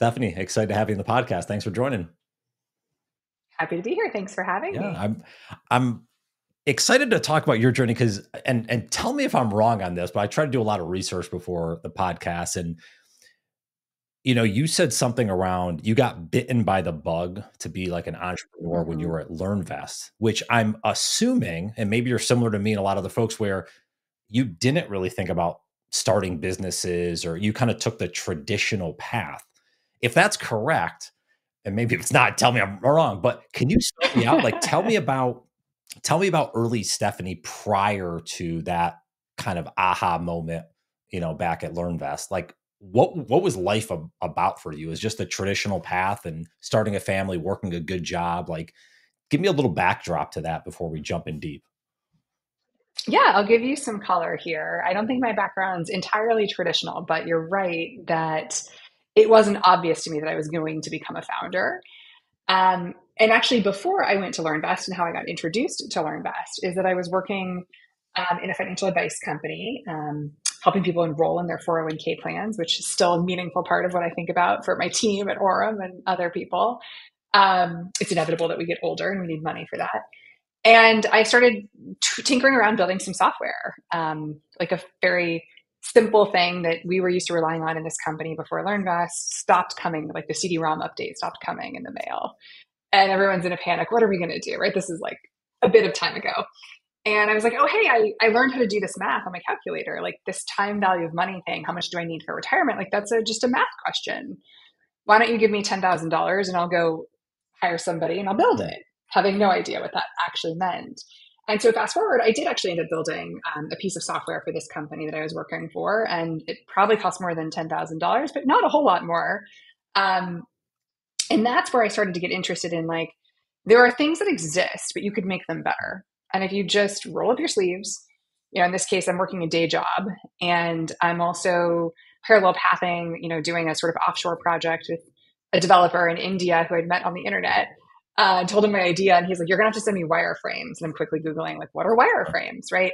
Stephany, excited to have you in the podcast. Thanks for joining. Happy to be here. Thanks for having yeah, me. I'm I'm excited to talk about your journey because and and tell me if I'm wrong on this, but I tried to do a lot of research before the podcast and you know, you said something around you got bitten by the bug to be like an entrepreneur when you mm-hmm. were at LearnVest, which I'm assuming, and maybe you're similar to me and a lot of the folks where you didn't really think about starting businesses or you kind of took the traditional path. If that's correct, and maybe if it's not, tell me I'm wrong, but can you start me out? Like tell me about tell me about early Stephany prior to that kind of aha moment, you know, back at LearnVest. Like what what was life ab- about for you? Is just a traditional path and starting a family, working a good job? Like, give me a little backdrop to that before we jump in deep. Yeah, I'll give you some color here. I don't think my background's entirely traditional, but you're right that it wasn't obvious to me that I was going to become a founder. Um, and actually, before I went to LearnVest and how I got introduced to LearnVest is that I was working um, in a financial advice company. Um, helping people enroll in their 401k plans, which is still a meaningful part of what I think about for my team at Orum and other people. Um, it's inevitable that we get older and we need money for that. And I started t- tinkering around building some software, um, like a very simple thing that we were used to relying on in this company before LearnVest stopped coming, like the CD-ROM update stopped coming in the mail. And everyone's in a panic. What are we going to do? Right? This is like a bit of time ago. And I was like, oh, hey, I, I learned how to do this math on my calculator, like this time value of money thing. How much do I need for retirement? Like, that's a, just a math question. Why don't you give me $10,000 and I'll go hire somebody and I'll build it, having no idea what that actually meant. And so, fast forward, I did actually end up building um, a piece of software for this company that I was working for. And it probably cost more than $10,000, but not a whole lot more. Um, and that's where I started to get interested in like, there are things that exist, but you could make them better. And if you just roll up your sleeves, you know, in this case, I'm working a day job and I'm also parallel pathing, you know, doing a sort of offshore project with a developer in India who I'd met on the internet. Uh, told him my idea, and he's like, "You're gonna have to send me wireframes." And I'm quickly googling, like, "What are wireframes?" Right?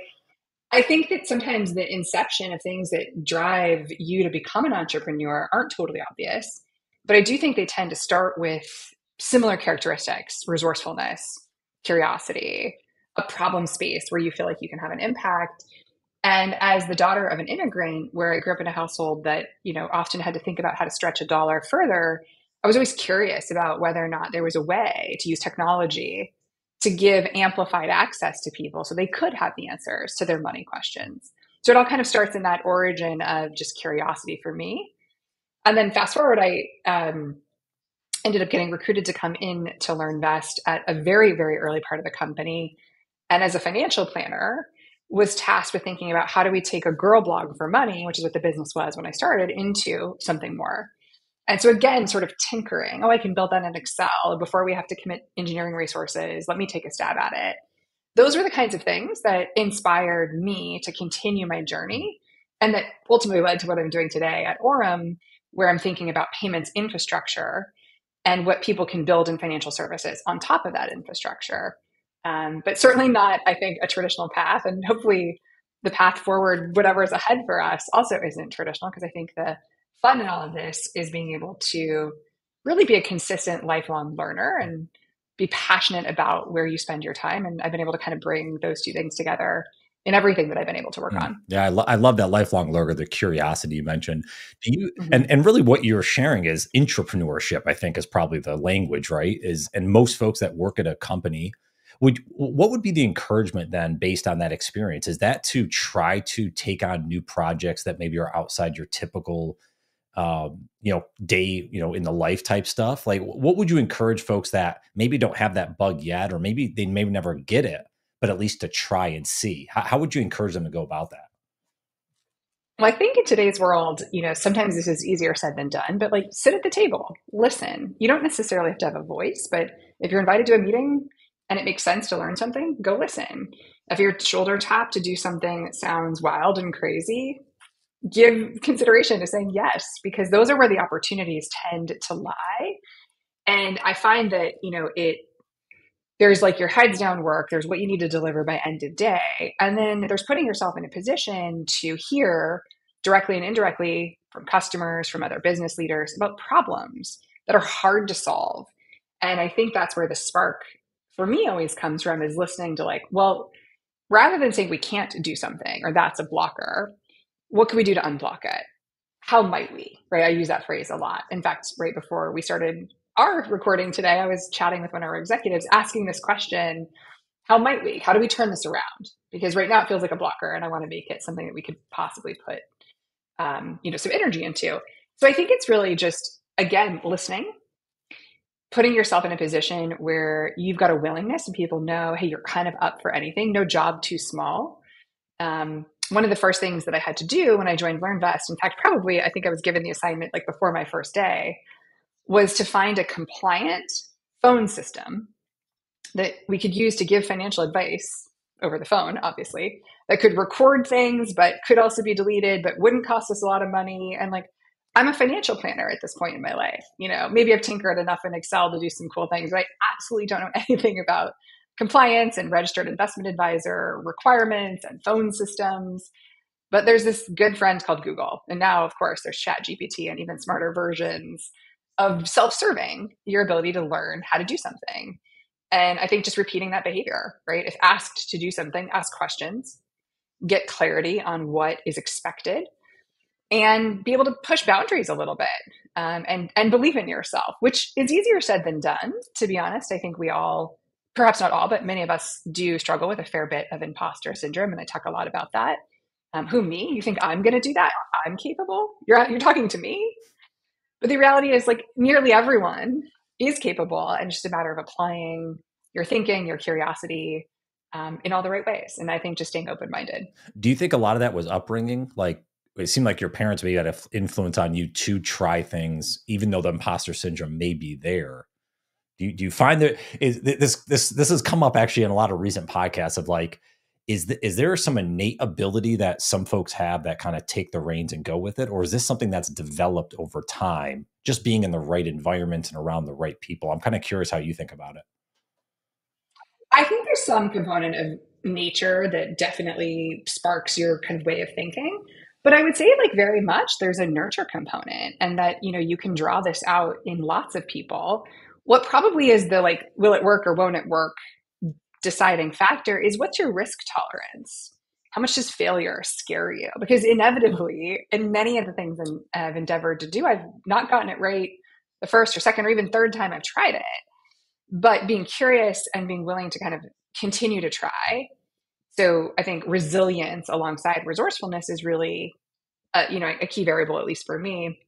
I think that sometimes the inception of things that drive you to become an entrepreneur aren't totally obvious, but I do think they tend to start with similar characteristics: resourcefulness, curiosity, a problem space where you feel like you can have an impact. And as the daughter of an immigrant, where I grew up in a household that, you know, often had to think about how to stretch a dollar further, I was always curious about whether or not there was a way to use technology to give amplified access to people so they could have the answers to their money questions. So it all kind of starts in that origin of just curiosity for me. And then fast forward, I um, ended up getting recruited to come in to LearnVest at a very, very early part of the company and as a financial planner was tasked with thinking about how do we take a girl blog for money which is what the business was when i started into something more and so again sort of tinkering oh i can build that in excel before we have to commit engineering resources. Let me take a stab at it. Those were the kinds of things that inspired me to continue my journey and that ultimately led to what i'm doing today at Orum where i'm thinking about payments infrastructure and what people can build in financial services on top of that infrastructure. Um, but certainly not, I think, a traditional path. And hopefully, the path forward, whatever is ahead for us, also isn't traditional because I think the fun in all of this is being able to really be a consistent lifelong learner and be passionate about where you spend your time. And I've been able to kind of bring those two things together in everything that I've been able to work mm. on. Yeah, I, lo- I, love that lifelong learner, the curiosity you mentioned. Do you mm-hmm. and and really what you're sharing is entrepreneurship. I think is probably the language, right? Is and most folks that work at a company would what would be the encouragement then based on that experience? Is that to try to take on new projects that maybe are outside your typical um, you know, day, you know, in the life type stuff? Like what would you encourage folks that maybe don't have that bug yet, or maybe they may never get it, but at least to try and see? How, how would you encourage them to go about that? Well, I think in today's world, you know, sometimes this is easier said than done, but like sit at the table, listen. You don't necessarily have to have a voice, but if you're invited to a meeting, and it makes sense to learn something, go listen. If you're shoulder tapped to do something that sounds wild and crazy, give consideration to saying yes, because those are where the opportunities tend to lie. And I find that, you know, it, there's like your heads down work, there's what you need to deliver by end of day. And then there's putting yourself in a position to hear directly and indirectly from customers, from other business leaders about problems that are hard to solve. And I think that's where the spark for me always comes from is listening to like, well, rather than saying we can't do something or that's a blocker, what can we do to unblock it? How might we? Right? I use that phrase a lot. In fact, right before we started our recording today, I was chatting with one of our executives asking this question How might we? How do we turn this around? Because right now it feels like a blocker and I want to make it something that we could possibly put um, you know, some energy into. So I think it's really just, again, listening, putting yourself in a position where you've got a willingness and people know, hey, you're kind of up for anything, no job too small. Um, one of the first things that I had to do when I joined LearnVest, in fact, probably I think I was given the assignment like before my first day, was to find a compliant phone system that we could use to give financial advice over the phone, obviously, that could record things, but could also be deleted, but wouldn't cost us a lot of money. And like, I'm a financial planner at this point in my life. You know, maybe I've tinkered enough in Excel to do some cool things, but I absolutely don't know anything about compliance and registered investment advisor requirements and phone systems. But there's this good friend called Google. And now, of course, there's Chat GPT and even smarter versions of self serving your ability to learn how to do something. And I think just repeating that behavior, right? If asked to do something, ask questions, get clarity on what is expected, and be able to push boundaries a little bit um, and and believe in yourself, which is easier said than done. To be honest, I think we all, perhaps not all, but many of us do struggle with a fair bit of imposter syndrome, and I talk a lot about that. Um, who me? You think I'm going to do that? I'm capable? You're you're talking to me? But the reality is, like nearly everyone is capable, and just a matter of applying your thinking, your curiosity, um, in all the right ways. And I think just staying open minded. Do you think a lot of that was upbringing? Like it seemed like your parents maybe had an influence on you to try things, even though the imposter syndrome may be there. Do you, do you find that is this this this has come up actually in a lot of recent podcasts of like is is there some innate ability that some folks have that kind of take the reins and go with it or is this something that's developed over time just being in the right environment and around the right people i'm kind of curious how you think about it I think there's some component of nature that definitely sparks your kind of way of thinking. But I would say, like, very much there's a nurture component, and that, you know, you can draw this out in lots of people. What probably is the like, will it work or won't it work deciding factor is what's your risk tolerance? How much does failure scare you? Because inevitably, in many of the things I've endeavored to do, I've not gotten it right the first or second or even third time I've tried it but being curious and being willing to kind of continue to try. So I think resilience alongside resourcefulness is really, uh, you know, a key variable, at least for me.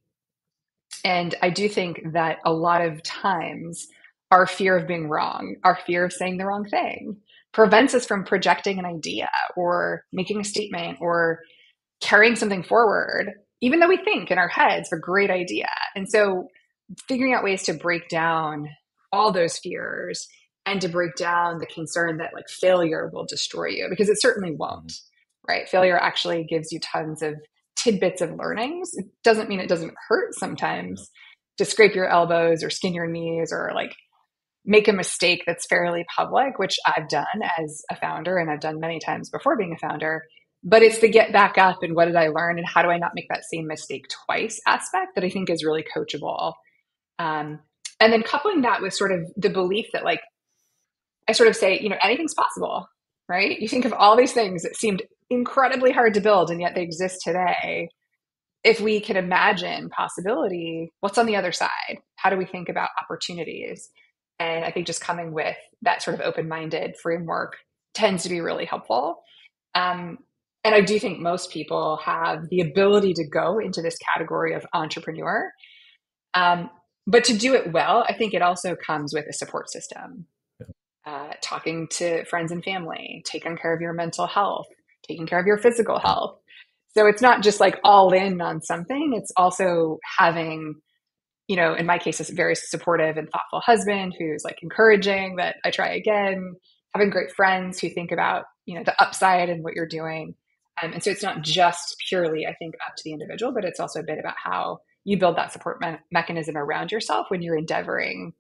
And I do think that a lot of times our fear of being wrong, our fear of saying the wrong thing, prevents us from projecting an idea or making a statement or carrying something forward, even though we think in our heads a great idea. And so figuring out ways to break down all those fears and to break down the concern that like failure will destroy you because it certainly won't mm-hmm. right failure actually gives you tons of tidbits of learnings. It doesn't mean it doesn't hurt sometimes to scrape your elbows or skin your knees or like make a mistake that's fairly public which i've done as a founder and i've done many times before being a founder. But it's the get back up and what did i learn and how do i not make that same mistake twice aspect that i think is really coachable. Um, and then coupling that with sort of the belief that like i sort of say you know anything's possible right? You think of all these things that seemed incredibly hard to build and yet they exist today. If we can imagine possibility what's on the other side? How do we think about opportunities? And i think just coming with that sort of open-minded framework tends to be really helpful. Um, and i do think most people have the ability to go into this category of entrepreneur. Um, but to do it well, I think it also comes with a support system. Uh, talking to friends and family, taking care of your mental health, taking care of your physical health. So it's not just like all in on something, it's also having, you know, in my case, a very supportive and thoughtful husband who's like encouraging that I try again, having great friends who think about, you know, the upside and what you're doing. Um, and so it's not just purely, I think, up to the individual, but it's also a bit about how you build that support me- mechanism around yourself when you're endeavoring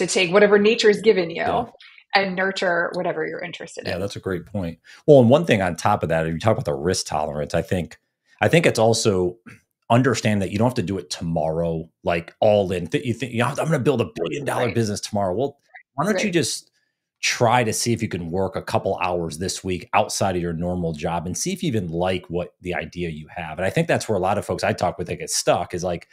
to take whatever nature nature's given you yeah. and nurture whatever you're interested yeah, in. Yeah, that's a great point. Well, and one thing on top of that, if you talk about the risk tolerance, I think I think it's also understand that you don't have to do it tomorrow, like all in. You think, you know, I'm going to build a billion dollar right. business tomorrow. Well, why don't right. you just try to see if you can work a couple hours this week outside of your normal job and see if you even like what the idea you have. And I think that's where a lot of folks I talk with they get stuck is like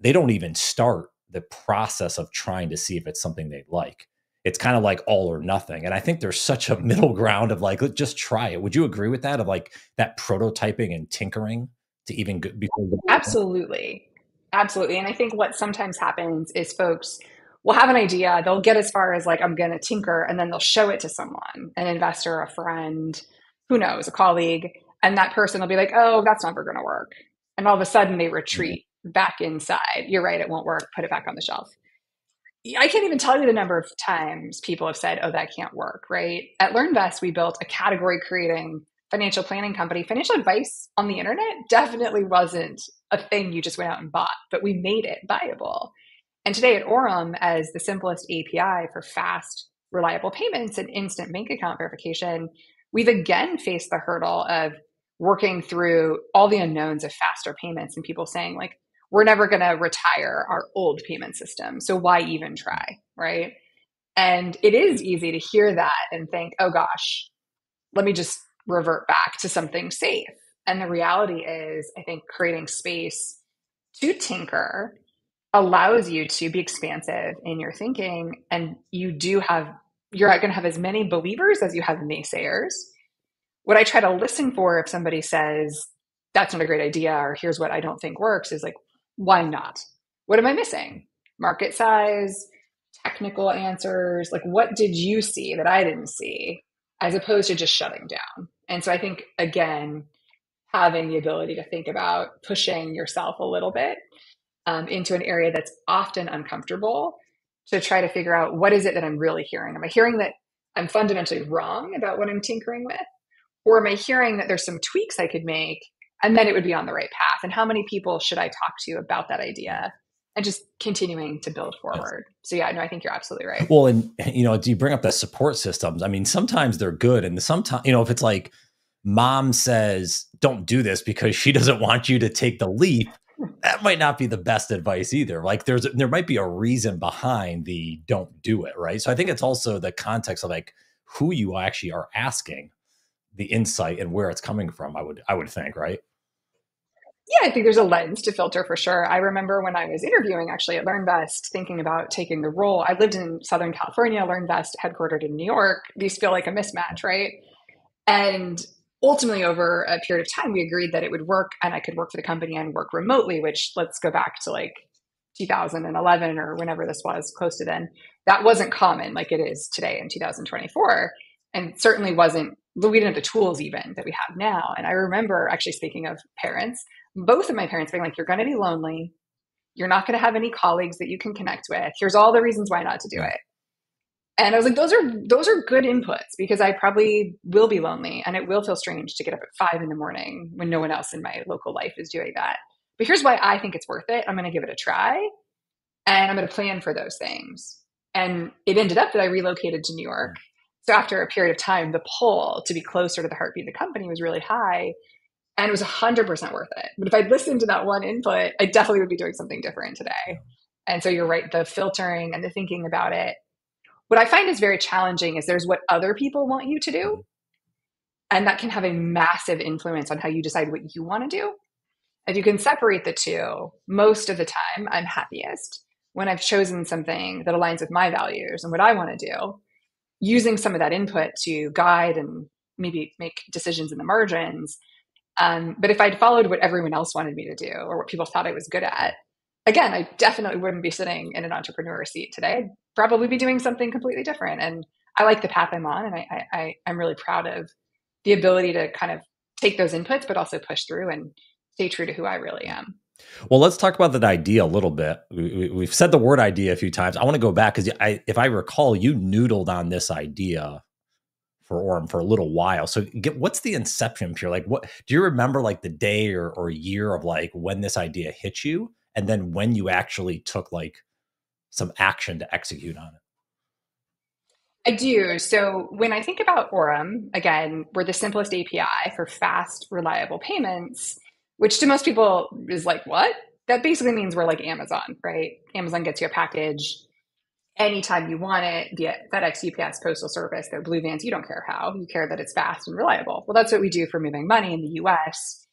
they don't even start the process of trying to see if it's something they like. It's kind of like all or nothing. And I think there's such a middle ground of like, let's just try it. Would you agree with that? Of like that prototyping and tinkering to even go before Absolutely. Absolutely. And I think what sometimes happens is folks will have an idea, they'll get as far as like, I'm going to tinker, and then they'll show it to someone, an investor, a friend, who knows, a colleague. And that person will be like, oh, that's never going to work. And all of a sudden they mm-hmm. retreat back inside. You're right, it won't work. Put it back on the shelf. I can't even tell you the number of times people have said, oh, that can't work, right? At LearnVest, we built a category creating financial planning company. Financial advice on the internet definitely wasn't a thing you just went out and bought, but we made it viable. And today at Orum, as the simplest API for fast, reliable payments and instant bank account verification, we've again faced the hurdle of working through all the unknowns of faster payments and people saying, like, we're never going to retire our old payment system. So why even try? Right. And it is easy to hear that and think, oh gosh, let me just revert back to something safe. And the reality is, I think creating space to tinker allows you to be expansive in your thinking. And you do have, you're not going to have as many believers as you have naysayers. What I try to listen for if somebody says, that's not a great idea, or here's what I don't think works, is like, why not? What am I missing? Market size, technical answers. Like, what did you see that I didn't see? As opposed to just shutting down. And so I think, again, having the ability to think about pushing yourself a little bit um, into an area that's often uncomfortable to try to figure out what is it that I'm really hearing? Am I hearing that I'm fundamentally wrong about what I'm tinkering with? Or am I hearing that there's some tweaks I could make and then it would be on the right path. And how many people should I talk to about that idea? And just continuing to build forward. So yeah, no, I think you're absolutely right. Well, and you know, do you bring up the support systems? I mean, sometimes they're good, and sometimes you know, if it's like mom says, "Don't do this" because she doesn't want you to take the leap, that might not be the best advice either. Like, there's there might be a reason behind the "don't do it," right? So I think it's also the context of like who you actually are asking the insight and where it's coming from. I would I would think, right? Yeah, I think there's a lens to filter for sure. I remember when I was interviewing actually at LearnVest, thinking about taking the role. I lived in Southern California, LearnVest headquartered in New York. These feel like a mismatch, right? And ultimately, over a period of time, we agreed that it would work and I could work for the company and work remotely, which let's go back to like 2011 or whenever this was, close to then. That wasn't common like it is today in 2024. And certainly wasn't, we didn't have the tools even that we have now. And I remember actually speaking of parents, both of my parents being like, you're going to be lonely. You're not going to have any colleagues that you can connect with. Here's all the reasons why not to do it. And I was like, those are those are good inputs because I probably will be lonely and it will feel strange to get up at five in the morning when no one else in my local life is doing that. But here's why I think it's worth it. I'm going to give it a try and I'm going to plan for those things. And it ended up that I relocated to New York. So after a period of time, the pull to be closer to the heartbeat of the company was really high and it was 100% worth it. But if I'd listened to that one input, I definitely would be doing something different today. And so you're right, the filtering and the thinking about it. What I find is very challenging is there's what other people want you to do. And that can have a massive influence on how you decide what you want to do. If you can separate the two, most of the time I'm happiest when I've chosen something that aligns with my values and what I want to do, using some of that input to guide and maybe make decisions in the margins um, but if I'd followed what everyone else wanted me to do or what people thought I was good at, again, I definitely wouldn't be sitting in an entrepreneur seat today. I'd probably be doing something completely different. And I like the path I'm on, and I, I, I'm really proud of the ability to kind of take those inputs, but also push through and stay true to who I really am. Well, let's talk about that idea a little bit. We, have said the word idea a few times. I want to go back because if I recall, you noodled on this idea for Orum for a little while. So get what's the inception period? Like what do you remember like the day or, or year of like when this idea hit you and then when you actually took like some action to execute on it? I do. So when I think about Orum, again, we're the simplest API for fast, reliable payments. which to most people is like, what? That basically means we're like Amazon, right? Amazon gets you a package anytime you want it via FedEx, UPS, Postal Service, they're blue vans. You don't care how. You care that it's fast and reliable. Well, that's what we do for moving money in the US.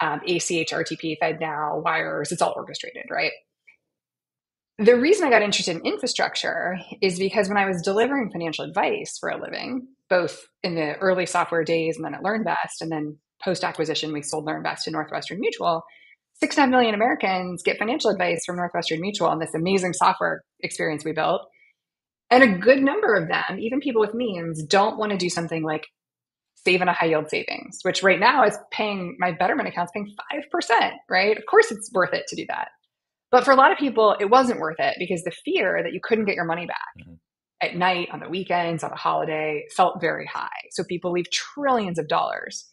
Um, ACH, RTP, FedNow, wires, it's all orchestrated, right? The reason I got interested in infrastructure is because when I was delivering financial advice for a living, both in the early software days and then at LearnVest, and then post acquisition, we sold LearnVest to Northwestern Mutual. Six nine million Americans get financial advice from Northwestern Mutual and this amazing software experience we built. And a good number of them, even people with means, don't want to do something like save in a high yield savings, which right now is paying my Betterment account's paying 5%, right? Of course it's worth it to do that. But for a lot of people, it wasn't worth it because the fear that you couldn't get your money back mm-hmm. at night, on the weekends, on a holiday felt very high. So people leave trillions of dollars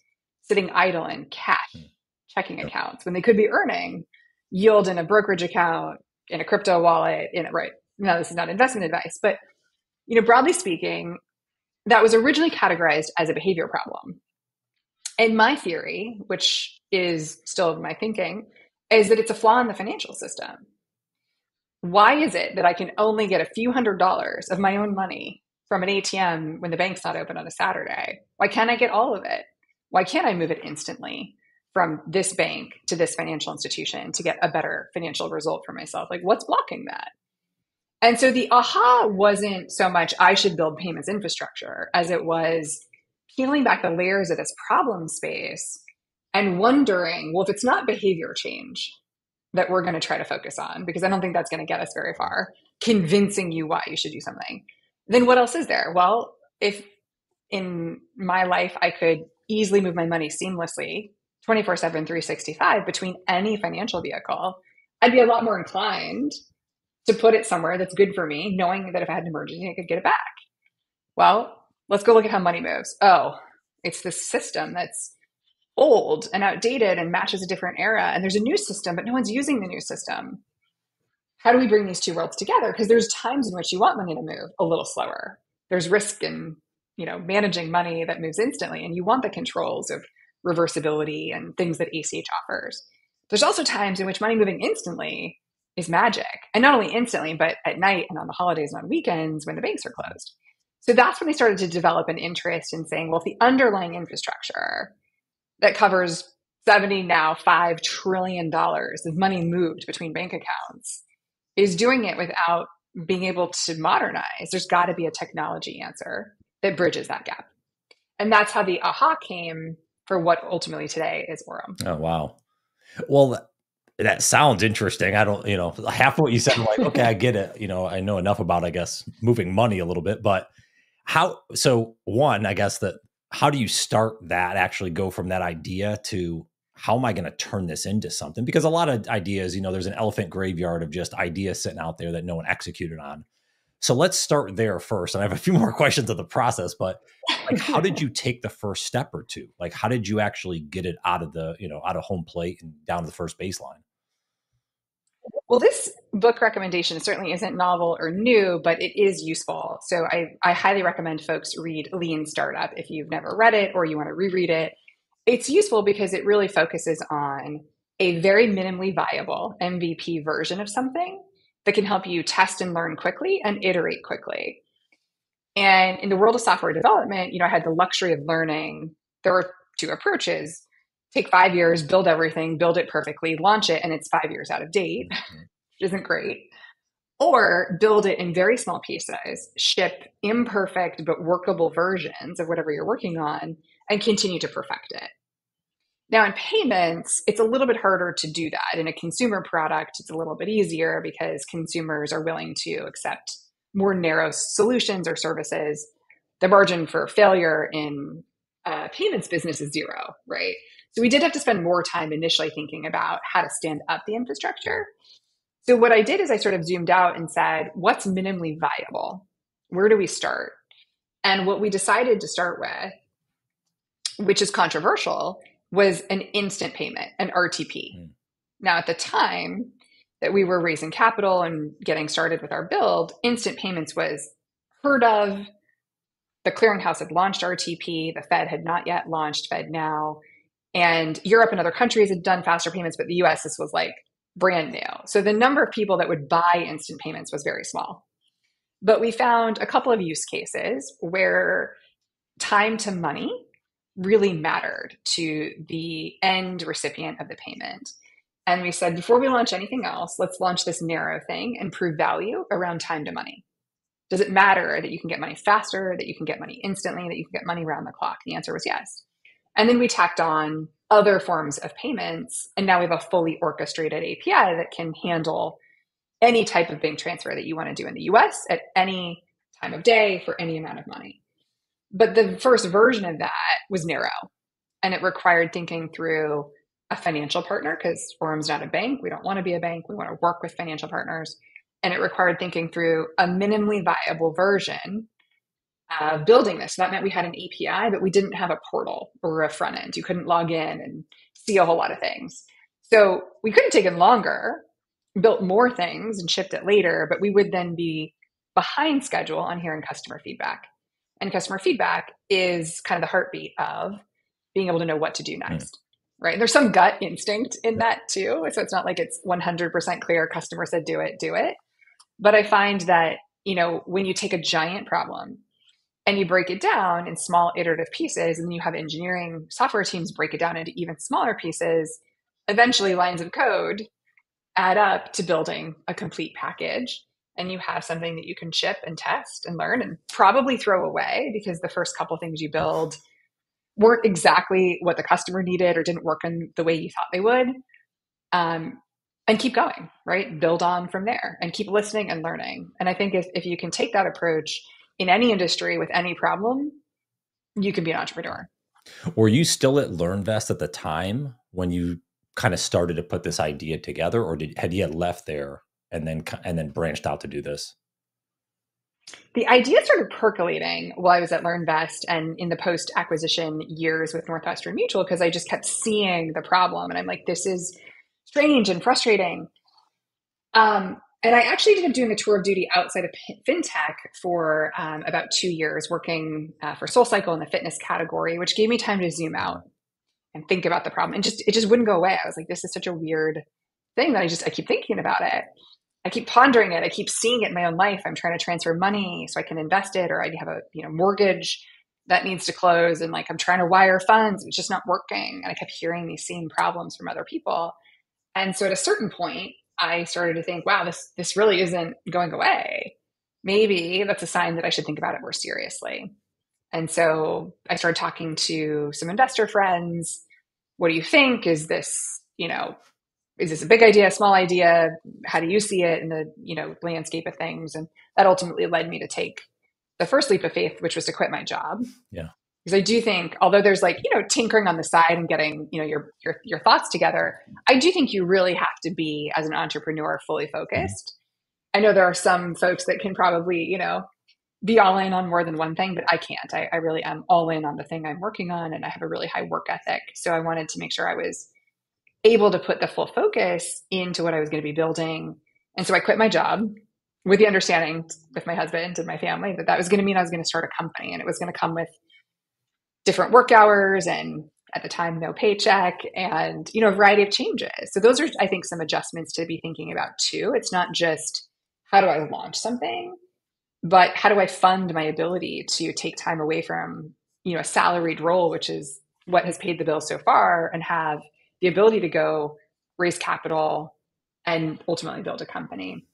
sitting idle in cash mm-hmm. checking accounts when they could be earning yield in a brokerage account, in a crypto wallet, in a, right. Now, this is not investment advice, but you know, broadly speaking, that was originally categorized as a behavior problem. And my theory, which is still my thinking, is that it's a flaw in the financial system. Why is it that I can only get a few hundred dollars of my own money from an ATM when the bank's not open on a Saturday? Why can't I get all of it? Why can't I move it instantly from this bank to this financial institution to get a better financial result for myself? Like, what's blocking that? And so the aha wasn't so much I should build payments infrastructure as it was peeling back the layers of this problem space and wondering, well, if it's not behavior change that we're going to try to focus on, because I don't think that's going to get us very far, convincing you why you should do something, then what else is there? Well, if in my life I could easily move my money seamlessly 24 7, 365 between any financial vehicle, I'd be a lot more inclined to put it somewhere that's good for me, knowing that if I had an emergency, I could get it back. Well, let's go look at how money moves. Oh, it's this system that's old and outdated and matches a different era. And there's a new system, but no one's using the new system. How do we bring these two worlds together? Because there's times in which you want money to move a little slower. There's risk in, you know, managing money that moves instantly, and you want the controls of reversibility and things that ACH offers. There's also times in which money moving instantly is magic. And not only instantly, but at night and on the holidays and on weekends when the banks are closed. So that's when they started to develop an interest in saying, well, if the underlying infrastructure that covers 70 now 5 trillion dollars of money moved between bank accounts is doing it without being able to modernize there's got to be a technology answer that bridges that gap and that's how the aha came for what ultimately today is Orum. Oh wow. Well, that sounds interesting. I don't, you know, half of what you said, I'm like, okay, I get it. You know, I know enough about, I guess, moving money a little bit, but how? So one, I guess that how do you start that actually go from that idea to how am I going to turn this into something? Because a lot of ideas, you know, there's an elephant graveyard of just ideas sitting out there that no one executed on. So let's start there first. And I have a few more questions of the process, but like how did you take the first step or two? Like how did you actually get it out of the, you know, out of home plate and down to the first baseline? Well, this book recommendation certainly isn't novel or new, but it is useful. So I, I highly recommend folks read Lean Startup if you've never read it or you want to reread it. It's useful because it really focuses on a very minimally viable MVP version of something that can help you test and learn quickly and iterate quickly. And in the world of software development, you know, I had the luxury of learning there were two approaches take five years, build everything, build it perfectly, launch it, and it's five years out of date, mm-hmm. which isn't great. Or build it in very small pieces, ship imperfect but workable versions of whatever you're working on, and continue to perfect it. Now, in payments, it's a little bit harder to do that. In a consumer product, it's a little bit easier because consumers are willing to accept more narrow solutions or services. The margin for failure in uh, payments business is zero, right? So we did have to spend more time initially thinking about how to stand up the infrastructure. So what I did is I sort of zoomed out and said, what's minimally viable? Where do we start? And what we decided to start with, which is controversial, was an instant payment, an RTP. Mm. Now, at the time that we were raising capital and getting started with our build, instant payments was heard of. The clearinghouse had launched RTP, the Fed had not yet launched FedNow And Europe and other countries had done faster payments, but the US, this was like brand new. So the number of people that would buy instant payments was very small. But we found a couple of use cases where time to money really mattered to the end recipient of the payment. And we said, before we launch anything else, let's launch this narrow thing and prove value around time to money. Does it matter that you can get money faster, that you can get money instantly, that you can get money around the clock? The answer was yes. And then we tacked on other forms of payments. And now we have a fully orchestrated API that can handle any type of bank transfer that you want to do in the US at any time of day for any amount of money. But the first version of that was narrow and it required thinking through a financial partner because Orum's not a bank. We don't want to be a bank. We want to work with financial partners. And it required thinking through a minimally viable version of building this. So that meant we had an API, but we didn't have a portal or a front end. You couldn't log in and see a whole lot of things. So we could have taken longer, built more things and shipped it later, but we would then be behind schedule on hearing customer feedback. And customer feedback is kind of the heartbeat of being able to know what to do hmm. next. Right. There's some gut instinct in that too. So it's not like it's 100% clear customer said do it, do it. But I find that, you know, when you take a giant problem and you break it down in small iterative pieces and you have engineering software teams break it down into even smaller pieces eventually lines of code add up to building a complete package and you have something that you can ship and test and learn and probably throw away because the first couple things you build weren't exactly what the customer needed or didn't work in the way you thought they would. Um, and keep going right? Build on from there and keep listening and learning. And i think if, if you can take that approach in any industry with any problem, you can be an entrepreneur. Were you still at LearnVest at the time when you kind of started to put this idea together, or did had you left there and then and then branched out to do this? The idea started percolating while I was at LearnVest and in the post acquisition years with Northwestern Mutual because I just kept seeing the problem and I'm like, this is strange and frustrating. Um, and I actually ended up doing a tour of duty outside of fintech for um, about two years, working uh, for SoulCycle in the fitness category, which gave me time to zoom out and think about the problem. And just it just wouldn't go away. I was like, this is such a weird thing that I just I keep thinking about it. I keep pondering it. I keep seeing it in my own life. I'm trying to transfer money so I can invest it, or I have a you know mortgage that needs to close, and like I'm trying to wire funds. It's just not working. And I kept hearing these same problems from other people. And so at a certain point, I started to think, wow, this this really isn't going away. Maybe that's a sign that I should think about it more seriously. And so I started talking to some investor friends. What do you think? Is this, you know, is this a big idea, a small idea? How do you see it in the, you know, landscape of things? And that ultimately led me to take the first leap of faith, which was to quit my job. Yeah because I do think, although there's like you know tinkering on the side and getting you know your your your thoughts together, I do think you really have to be as an entrepreneur fully focused. I know there are some folks that can probably you know be all in on more than one thing, but I can't. I, I really am all in on the thing I'm working on, and I have a really high work ethic. So I wanted to make sure I was able to put the full focus into what I was going to be building. And so I quit my job with the understanding with my husband and my family that that was going to mean I was going to start a company and it was going to come with different work hours and at the time no paycheck and you know a variety of changes so those are i think some adjustments to be thinking about too it's not just how do i launch something but how do i fund my ability to take time away from you know a salaried role which is what has paid the bill so far and have the ability to go raise capital and ultimately build a company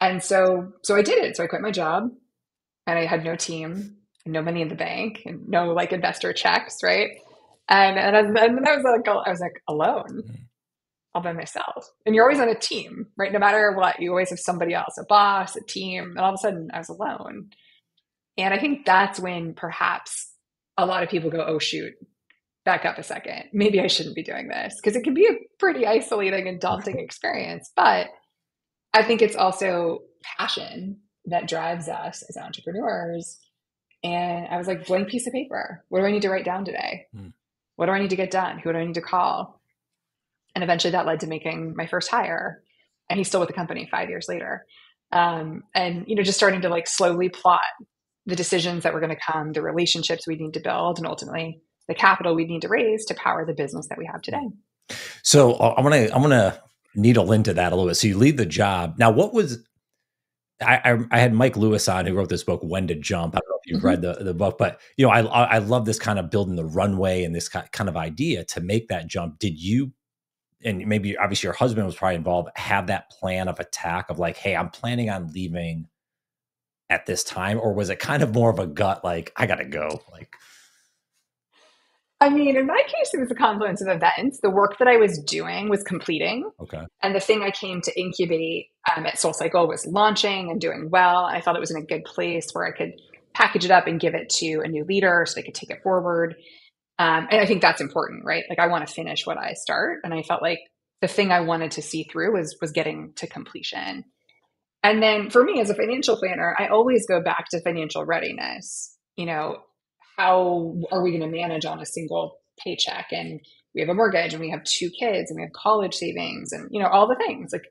and so so i did it so i quit my job and i had no team no money in the bank and no like investor checks, right? And and, I, and I was like, I was like alone, mm-hmm. all by myself. And you're always on a team, right? No matter what, you always have somebody else, a boss, a team. And all of a sudden, I was alone. And I think that's when perhaps a lot of people go, "Oh shoot, back up a second. Maybe I shouldn't be doing this," because it can be a pretty isolating and daunting experience. But I think it's also passion that drives us as entrepreneurs and I was like, blank piece of paper. What do I need to write down today? Mm. What do I need to get done? Who do I need to call? And eventually that led to making my first hire. And he's still with the company five years later. Um, and, you know, just starting to like slowly plot the decisions that were going to come, the relationships we need to build, and ultimately the capital we need to raise to power the business that we have today. So uh, I'm gonna I'm gonna needle into that a little bit. So you leave the job now. What was I, I, I had Mike Lewis on who wrote this book When to Jump. I don't know if you've mm-hmm. read the the book, but you know I I love this kind of building the runway and this kind of idea to make that jump. Did you and maybe obviously your husband was probably involved have that plan of attack of like hey i'm planning on leaving at this time or was it kind of more of a gut like i gotta go like i mean in my case it was a confluence of events the work that i was doing was completing okay and the thing i came to incubate um, at SoulCycle was launching and doing well and i felt it was in a good place where i could package it up and give it to a new leader so they could take it forward um, and I think that's important, right? Like I want to finish what I start. And I felt like the thing I wanted to see through was was getting to completion. And then for me as a financial planner, I always go back to financial readiness. You know, how are we going to manage on a single paycheck? And we have a mortgage and we have two kids and we have college savings and you know all the things. Like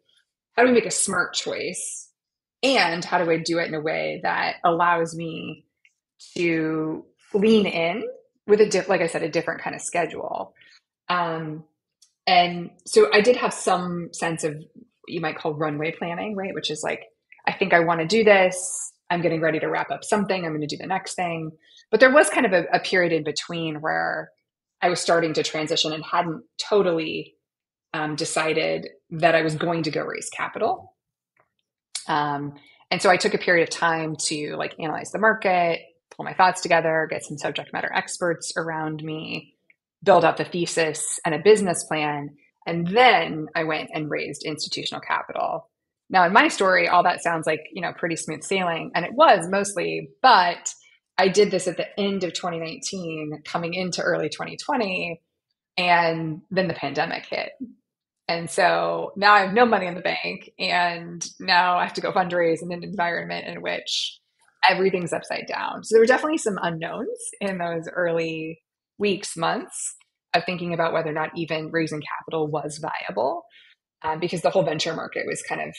how do we make a smart choice? And how do I do it in a way that allows me to lean in with a diff, like I said, a different kind of schedule. Um, and so I did have some sense of you might call runway planning, right? Which is like, I think I want to do this. I'm getting ready to wrap up something. I'm going to do the next thing. But there was kind of a, a period in between where I was starting to transition and hadn't totally um, decided that I was going to go raise capital. Um, and so I took a period of time to like analyze the market, pull my thoughts together, get some subject matter experts around me, build out the thesis and a business plan. And then I went and raised institutional capital. Now, in my story, all that sounds like, you know, pretty smooth sailing. And it was mostly, but I did this at the end of 2019, coming into early 2020. And then the pandemic hit. And so now I have no money in the bank. And now I have to go fundraise in an environment in which everything's upside down. So there were definitely some unknowns in those early weeks, months of thinking about whether or not even raising capital was viable um, because the whole venture market was kind of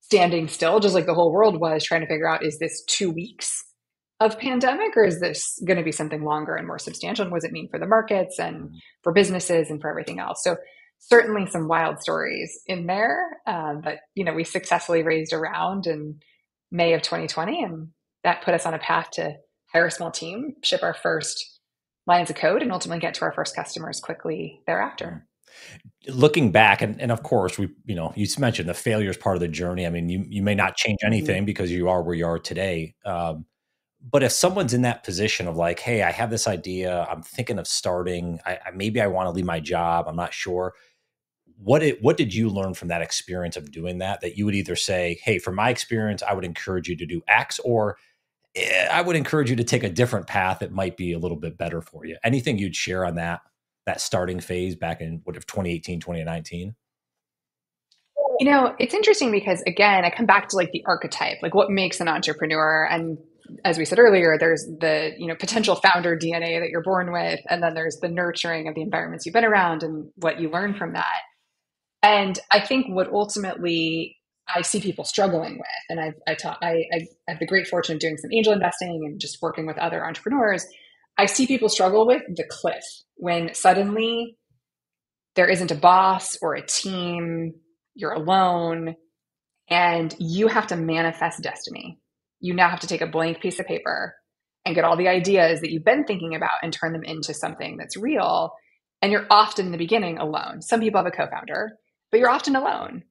standing still, just like the whole world was trying to figure out is this two weeks of pandemic or is this going to be something longer and more substantial? And what does it mean for the markets and for businesses and for everything else? So certainly some wild stories in there. Uh, but, you know, we successfully raised around in May of 2020 and that put us on a path to hire a small team, ship our first lines of code, and ultimately get to our first customers quickly thereafter. Looking back, and, and of course, we you know you mentioned the failure is part of the journey. I mean, you you may not change mm-hmm. anything because you are where you are today. Um, but if someone's in that position of like, hey, I have this idea, I'm thinking of starting, I, I maybe I want to leave my job, I'm not sure. What it, what did you learn from that experience of doing that? That you would either say, hey, from my experience, I would encourage you to do X, or Eh, I would encourage you to take a different path. It might be a little bit better for you. Anything you'd share on that that starting phase back in what if 2018, 2019? You know, it's interesting because again, I come back to like the archetype, like what makes an entrepreneur and as we said earlier, there's the you know potential founder DNA that you're born with, and then there's the nurturing of the environments you've been around and what you learn from that. And I think what ultimately I see people struggling with. And I've, I, taught, I, I have the great fortune of doing some angel investing and just working with other entrepreneurs. I see people struggle with the cliff when suddenly there isn't a boss or a team, you're alone, and you have to manifest destiny. You now have to take a blank piece of paper and get all the ideas that you've been thinking about and turn them into something that's real. And you're often in the beginning alone. Some people have a co founder, but you're often alone.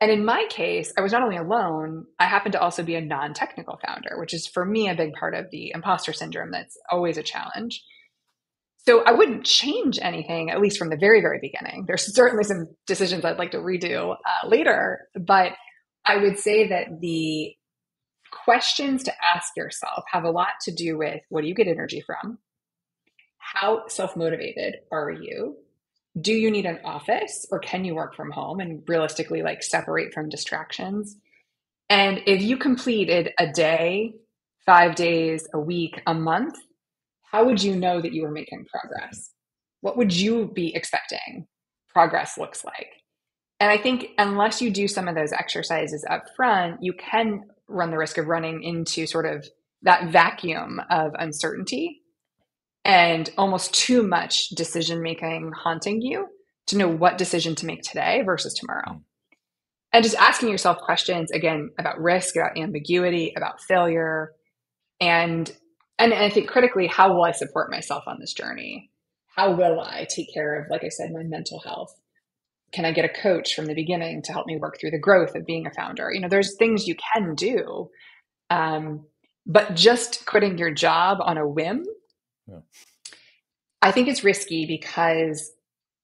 And in my case, I was not only alone, I happened to also be a non technical founder, which is for me a big part of the imposter syndrome that's always a challenge. So I wouldn't change anything, at least from the very, very beginning. There's certainly some decisions I'd like to redo uh, later, but I would say that the questions to ask yourself have a lot to do with what do you get energy from? How self motivated are you? Do you need an office or can you work from home and realistically like separate from distractions? And if you completed a day, five days, a week, a month, how would you know that you were making progress? What would you be expecting progress looks like? And I think unless you do some of those exercises up front, you can run the risk of running into sort of that vacuum of uncertainty and almost too much decision making haunting you to know what decision to make today versus tomorrow. Mm. And just asking yourself questions again about risk, about ambiguity, about failure, and and I think critically, how will I support myself on this journey? How will I take care of, like I said, my mental health? Can I get a coach from the beginning to help me work through the growth of being a founder? You know, there's things you can do, um, but just quitting your job on a whim, yeah. I think it's risky because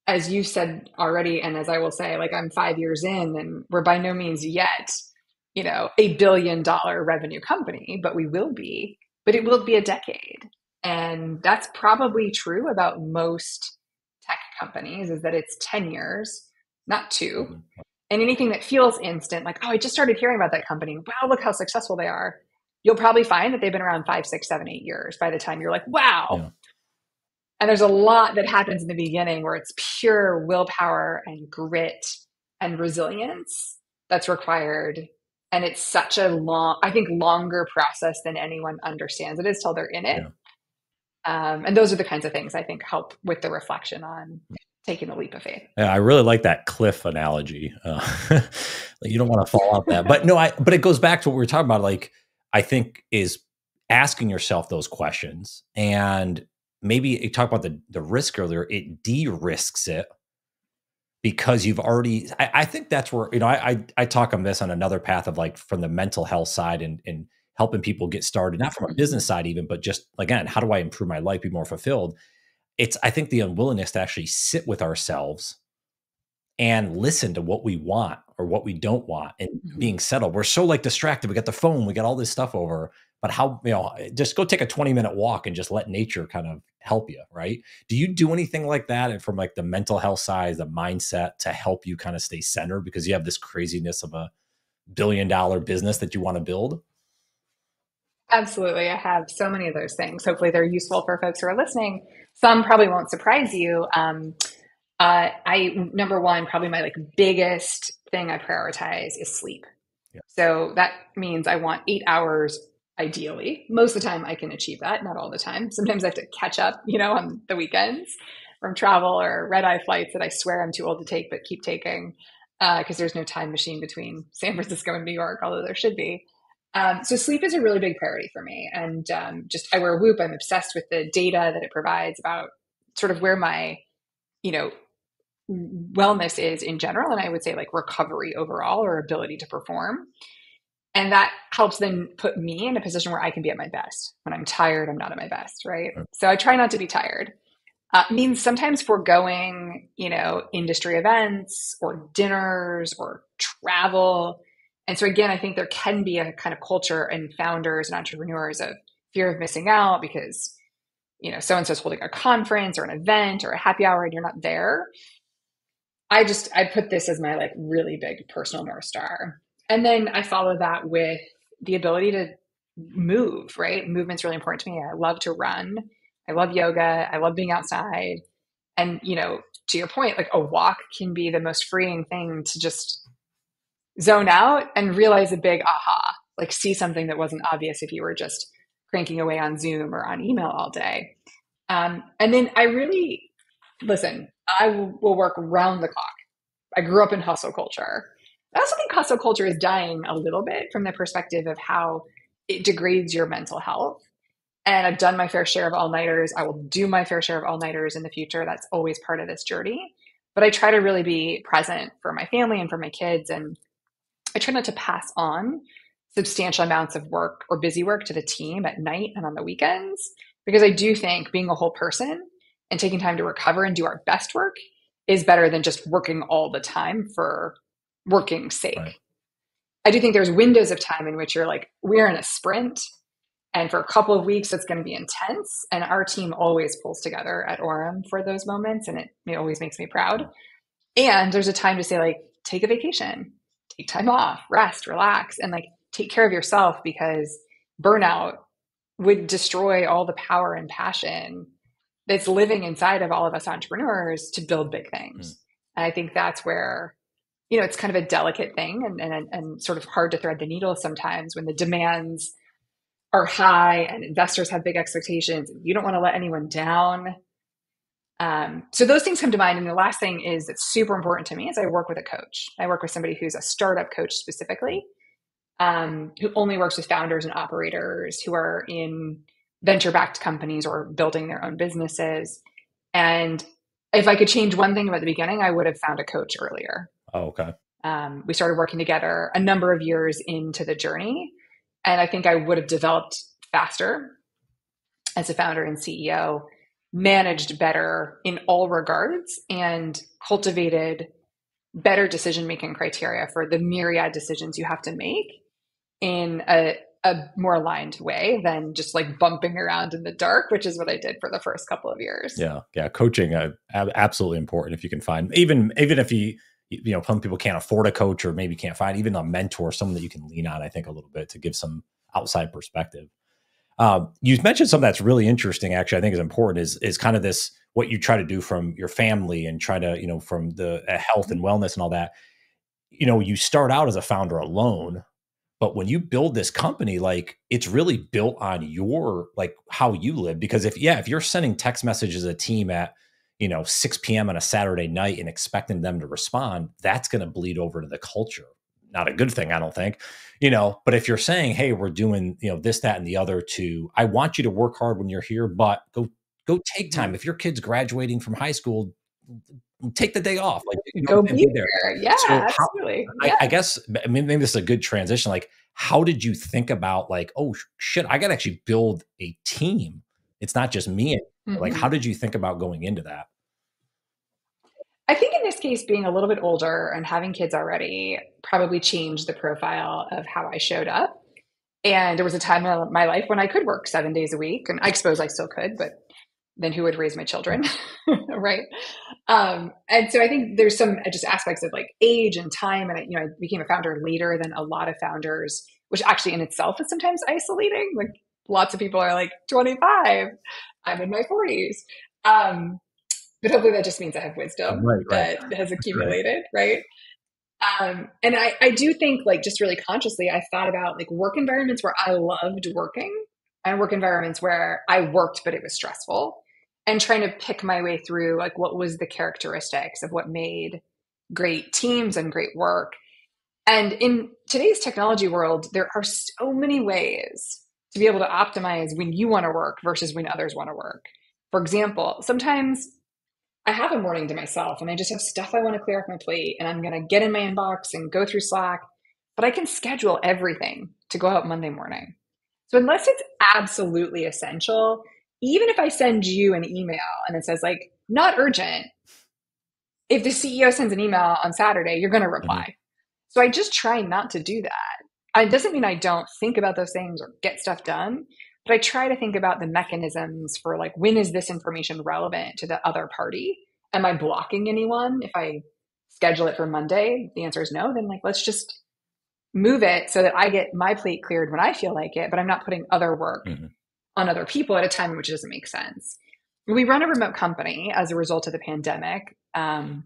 as you said already, and as I will say, like I'm five years in and we're by no means yet, you know, a billion dollar revenue company, but we will be, but it will be a decade. And that's probably true about most tech companies is that it's 10 years, not 2 mm-hmm. And anything that feels instant, like, oh, I just started hearing about that company. Wow, look how successful they are. You'll probably find that they've been around five, six, seven, eight years by the time you're like, wow, yeah. And there's a lot that happens in the beginning where it's pure willpower and grit and resilience that's required. And it's such a long, I think, longer process than anyone understands it is till they're in it. Yeah. Um, and those are the kinds of things I think help with the reflection on taking the leap of faith. Yeah, I really like that cliff analogy. Uh, you don't want to fall off that, but no, I. But it goes back to what we were talking about. Like, I think is asking yourself those questions and maybe you talk about the the risk earlier it de-risks it because you've already I, I, think that's where you know I, I, I talk on this on another path of like from the mental health side and and helping people get started not from a business side even but just again how do i improve my life be more fulfilled? It's i think the unwillingness to actually sit with ourselves and listen to what we want or what we don't want and mm-hmm. being settled. We're so like distracted. We got the phone we got all this stuff over but how you know just go take a 20 minute walk and just let nature kind of help you right? Do you do anything like that and from like the mental health side the mindset to help you kind of stay centered because you have this craziness of a billion dollar business that you want to build? Absolutely i have so many of those things. Hopefully they're useful for folks who are listening. Some probably won't surprise you um, uh, i number one probably my like biggest thing i prioritize is sleep yeah. so that means i want eight hours ideally. Most of the time I can achieve that, not all the time. Sometimes I have to catch up, you know, on the weekends from travel or red eye flights that I swear I'm too old to take but keep taking because uh, there's no time machine between San Francisco and New York, although there should be. Um, so sleep is a really big priority for me. And um, just I wear Whoop. I'm obsessed with the data that it provides about sort of where my, you know, wellness is in general. And I would say like recovery overall or ability to perform. And that helps then put me in a position where I can be at my best. When I'm tired, I'm not at my best, right? So I try not to be tired. Uh, means sometimes foregoing, you know, industry events or dinners or travel. And so again, I think there can be a kind of culture in founders and entrepreneurs of fear of missing out because, you know, so and so's holding a conference or an event or a happy hour and you're not there. I just I put this as my like really big personal north star and then I follow that with the ability to move, right? Movement's really important to me. I love to run. I love yoga. I love being outside. And, you know, to your point, like a walk can be the most freeing thing to just zone out and realize a big aha, like see something that wasn't obvious if you were just cranking away on Zoom or on email all day. Um, and then I really, listen, I will work round the clock. I grew up in hustle culture. I also think hustle culture is dying a little bit from the perspective of how it degrades your mental health. And I've done my fair share of all nighters. I will do my fair share of all nighters in the future. That's always part of this journey. But I try to really be present for my family and for my kids. And I try not to pass on substantial amounts of work or busy work to the team at night and on the weekends. Because I do think being a whole person and taking time to recover and do our best work is better than just working all the time for working sake. Right. I do think there's windows of time in which you're like, we're in a sprint. And for a couple of weeks, it's going to be intense. And our team always pulls together at Orum for those moments. And it, it always makes me proud. And there's a time to say, like, take a vacation, take time off, rest, relax, and like take care of yourself because burnout would destroy all the power and passion that's living inside of all of us entrepreneurs to build big things. Mm. And I think that's where you know, it's kind of a delicate thing and, and, and sort of hard to thread the needle sometimes when the demands are high and investors have big expectations. You don't want to let anyone down. Um, so those things come to mind. And the last thing is that's super important to me is I work with a coach. I work with somebody who's a startup coach specifically, um, who only works with founders and operators who are in venture-backed companies or building their own businesses. And if I could change one thing about the beginning, I would have found a coach earlier. Oh, okay. Um, we started working together a number of years into the journey. And I think I would have developed faster as a founder and CEO, managed better in all regards, and cultivated better decision making criteria for the myriad decisions you have to make in a, a more aligned way than just like bumping around in the dark, which is what I did for the first couple of years. Yeah, yeah, coaching uh, absolutely important if you can find even even if you you know some people can't afford a coach or maybe can't find even a mentor, someone that you can lean on. I think a little bit to give some outside perspective. Um, you mentioned something that's really interesting. Actually, I think is important is is kind of this what you try to do from your family and try to you know from the uh, health and wellness and all that. You know, you start out as a founder alone, but when you build this company like it's really built on your like how you live because if yeah if you're sending text messages a team at you know 6 p.m on a saturday night and expecting them to respond that's going to bleed over to the culture not a good thing i don't think you know but if you're saying hey we're doing you know this that and the other to i want you to work hard when you're here but go go take mm-hmm. time if your kid's graduating from high school take the day off. Like you know, go be there. there. Yeah, so absolutely. How, yeah. I, I, guess I mean, maybe this is a good transition. Like, how did you think about like, oh shit, I got to actually build a team. It's not just me. Mm-hmm. Like, how did you think about going into that? I think in this case, being a little bit older and having kids already probably changed the profile of how I showed up. And there was a time in my life when I could work seven days a week, and I suppose I still could, but then who would raise my children right? Um, and so i think there's some just aspects of like age and time and I, you know i became a founder later than a lot of founders which actually in itself is sometimes isolating. Like lots of people are like 25 i'm in my 40s um, but hopefully that just means i have wisdom right, right. that has accumulated right, right? Um, and I, I do think like just really consciously i thought about like work environments where i loved working and work environments where I worked, but it was stressful and trying to pick my way through like what was the characteristics of what made great teams and great work. And in today's technology world, there are so many ways to be able to optimize when you want to work versus when others want to work. For example, sometimes I have a morning to myself and I just have stuff I want to clear off my plate and I'm going to get in my inbox and go through Slack, but I can schedule everything to go out Monday morning. So unless it's absolutely essential, even if I send you an email and it says like not urgent, if the CEO sends an email on Saturday, you're going to reply. Mm-hmm. So I just try not to do that. It doesn't mean I don't think about those things or get stuff done, but I try to think about the mechanisms for like when is this information relevant to the other party? Am I blocking anyone if I schedule it for Monday? The answer is no. Then like let's just move it so that I get my plate cleared when I feel like it, but I'm not putting other work mm-hmm on other people at a time in which it doesn't make sense. We run a remote company as a result of the pandemic. Um,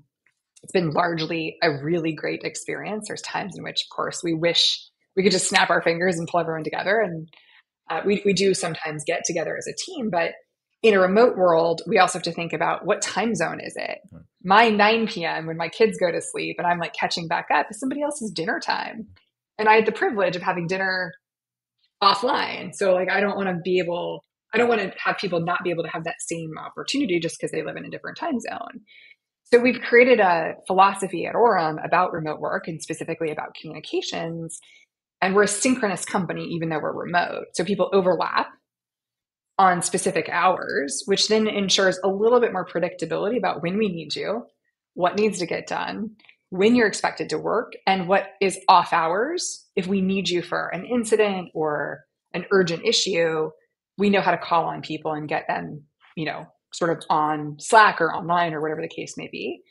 it's been largely a really great experience. There's times in which, of course, we wish we could just snap our fingers and pull everyone together. And uh, we, we do sometimes get together as a team, but in a remote world, we also have to think about what time zone is it? My 9 p.m. when my kids go to sleep and I'm like catching back up is somebody else's dinner time. And I had the privilege of having dinner offline. So like I don't want to be able I don't want to have people not be able to have that same opportunity just because they live in a different time zone. So we've created a philosophy at Orum about remote work and specifically about communications. And we're a synchronous company, even though we're remote. So people overlap on specific hours, which then ensures a little bit more predictability about when we need you, what needs to get done, when you're expected to work and what is off hours. If we need you for an incident or an urgent issue, we know how to call on people and get them, you know, sort of on Slack or online or whatever the case may be.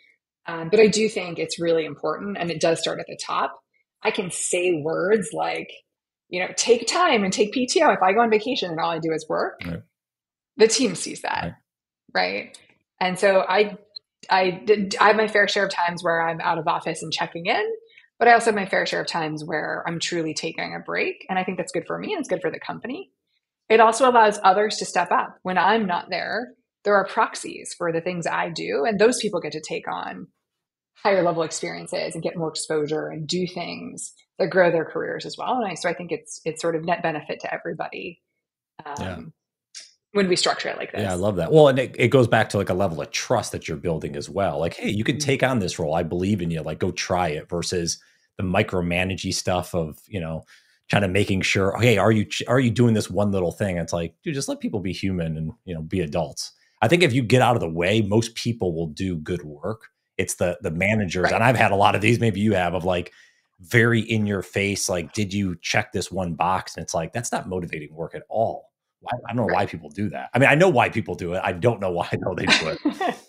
Um, but I do think it's really important and it does start at the top. I can say words like, you know, take time and take PTO. If I go on vacation and all I do is work, right. the team sees that. Right. right. And so I I did I have my fair share of times where I'm out of office and checking in, but I also have my fair share of times where I'm truly taking a break. And I think that's good for me and it's good for the company. it also allows others to step up. When I'm not there, there are proxies for the things I do, and those people get to take on higher level experiences and get more exposure and do things that grow their careers as well. And I, so I think it's it's sort of net benefit to everybody. Um, yeah when we structure it like this. Yeah, I love that. Well, and it, it goes back to like a level of trust that you're building as well. Like, hey, you can mm-hmm. take on this role. I believe in you. Like, go try it versus the micromanagey stuff of, you know, kind of making sure, hey, are you are you doing this one little thing? It's like, dude, just let people be human and you know be adults. I think if you get out of the way, most people will do good work. It's the the managers, right. and I've had a lot of these. Maybe you have of like very in your face, like, did you check this one box? And it's like that's not motivating work at all. I, don't know why people do that. I mean, I know why people do it. I don't know why know they do it.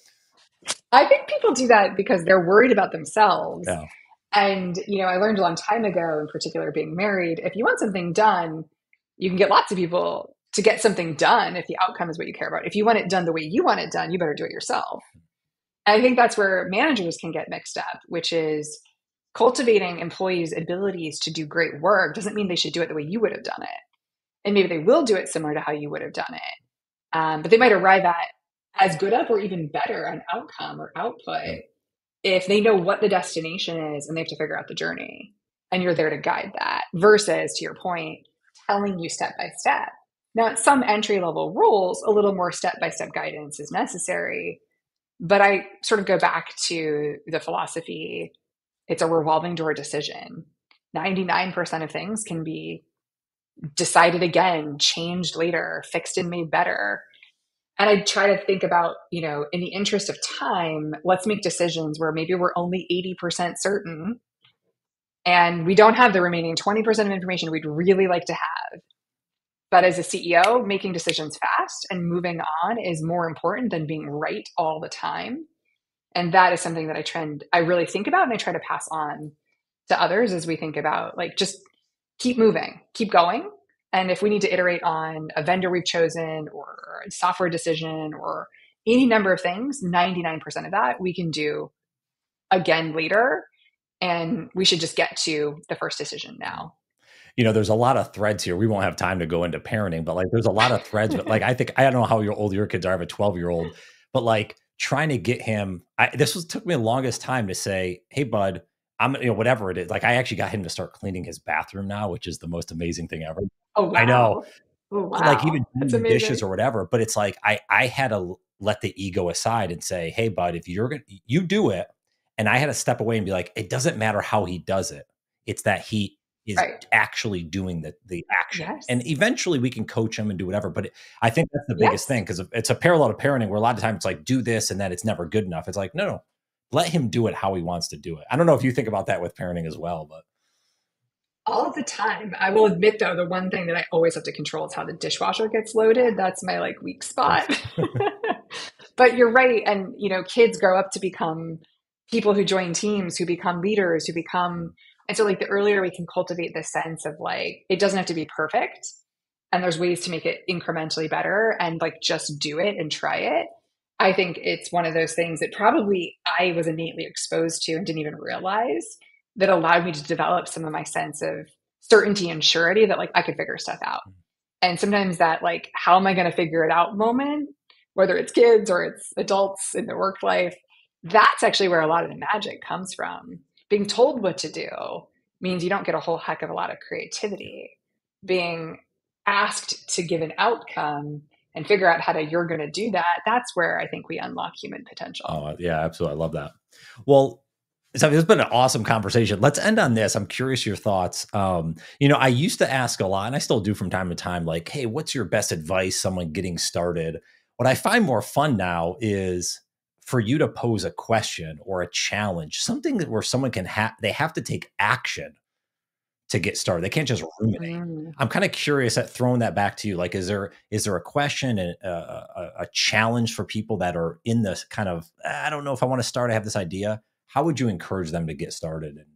I think people do that because they're worried about themselves. Yeah. And, you know, I learned a long time ago, in particular being married, if you want something done, you can get lots of people to get something done if the outcome is what you care about. If you want it done the way you want it done, you better do it yourself. And I think that's where managers can get mixed up, which is cultivating employees' abilities to do great work doesn't mean they should do it the way you would have done it and maybe they will do it similar to how you would have done it. Um, but they might arrive at as good of or even better an outcome or output if they know what the destination is and they have to figure out the journey and you're there to guide that versus to your point telling you step by step. Now at some entry level roles a little more step by step guidance is necessary but i sort of go back to the philosophy it's a revolving door decision. 99% of things can be decided again, changed later, fixed and made better. And I try to think about, you know, in the interest of time, let's make decisions where maybe we're only 80% certain and we don't have the remaining 20% of information we'd really like to have. But as a CEO, making decisions fast and moving on is more important than being right all the time. And that is something that I trend I really think about and I try to pass on to others as we think about like just keep moving, keep going. And if we need to iterate on a vendor we've chosen or a software decision or any number of things, 99% of that we can do again later. And we should just get to the first decision now. You know, there's a lot of threads here. We won't have time to go into parenting, but like there's a lot of threads. but like I think I don't know how old your kids are. I have a 12 year old, but like trying to get him. I, this was took me the longest time to say, "Hey, bud, I'm you know whatever it is. Like I actually got him to start cleaning his bathroom now, which is the most amazing thing ever. Oh, wow. I know. Oh, wow. Like even dishes or whatever. But it's like I I had to let the ego aside and say, hey, bud, if you're gonna you do it, and I had to step away and be like, it doesn't matter how he does it. It's that he is right. actually doing the the action. Yes. And eventually we can coach him and do whatever. But it, I think that's the biggest yes. thing because it's a parallel to parenting where a lot of times it's like do this and then it's never good enough. It's like no, no, let him do it how he wants to do it. I don't know if you think about that with parenting as well, but all the time. I will admit though, the one thing that I always have to control is how the dishwasher gets loaded. That's my like weak spot. but you're right. And you know, kids grow up to become people who join teams, who become leaders, who become and so like the earlier we can cultivate this sense of like it doesn't have to be perfect and there's ways to make it incrementally better and like just do it and try it. I think it's one of those things that probably I was innately exposed to and didn't even realize that allowed me to develop some of my sense of certainty and surety that like I could figure stuff out. Mm. And sometimes that like, how am I going to figure it out moment, whether it's kids or it's adults in their work life, that's actually where a lot of the magic comes from. Being told what to do means you don't get a whole heck of a lot of creativity. Being asked to give an outcome and figure out how to you're going to do that, that's where I think we unlock human potential. Oh, yeah, absolutely. I love that. Well, so it's been an awesome conversation. Let's end on this. I'm curious your thoughts. Um, you know, I used to ask a lot, and I still do from time to time, like, hey, what's your best advice? Someone getting started. What I find more fun now is for you to pose a question or a challenge, something that where someone can have they have to take action to get started. They can't just ruminate. Mm. I'm kind of curious at throwing that back to you. Like, is there is there a question and a, a, a challenge for people that are in this kind of I don't know if I want to start. I have this idea how would you encourage them to get started and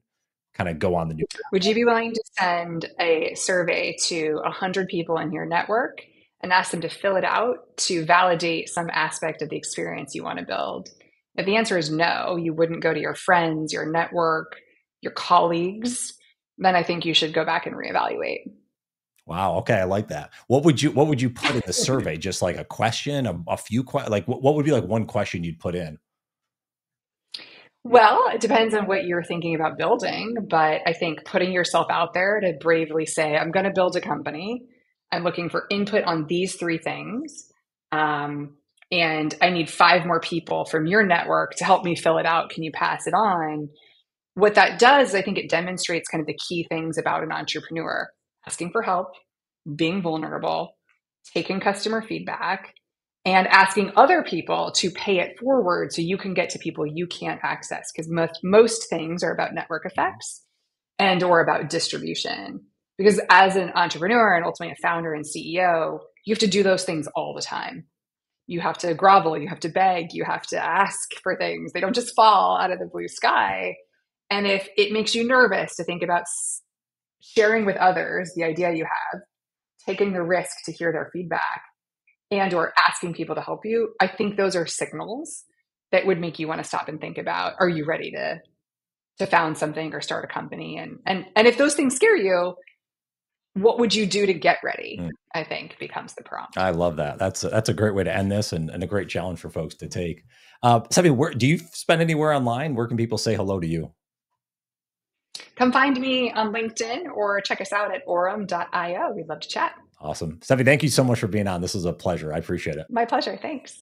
kind of go on the new would you be willing to send a survey to 100 people in your network and ask them to fill it out to validate some aspect of the experience you want to build if the answer is no you wouldn't go to your friends your network your colleagues then i think you should go back and reevaluate Wow. Okay, I like that. What would you What would you put in the survey? Just like a question, a, a few questions. Like, what, what would be like one question you'd put in? Well, it depends on what you're thinking about building, but I think putting yourself out there to bravely say, I'm going to build a company. I'm looking for input on these three things. Um, and I need five more people from your network to help me fill it out. Can you pass it on? What that does, I think it demonstrates kind of the key things about an entrepreneur. Asking for help, being vulnerable, taking customer feedback, and asking other people to pay it forward so you can get to people you can't access because most, most things are about network effects and or about distribution. Because as an entrepreneur and ultimately a founder and ceo you have to do those things all the time. You have to grovel you have to beg you have to ask for things. They don't just fall out of the blue sky and if it makes you nervous to think about sharing with others the idea you have taking the risk to hear their feedback and or asking people to help you i think those are signals that would make you want to stop and think about are you ready to to found something or start a company? And and and if those things scare you what would you do to get ready mm. i think becomes the prompt. I love that. That's a, that's a great way to end this and, and a great challenge for folks to take. Uh Sevi, where do you spend anywhere online? Where can people say hello to you come find me on linkedin or check us out at orum.io we'd love to chat Awesome. Sevi, thank you so much for being on. This was a pleasure. I appreciate it. My pleasure. Thanks.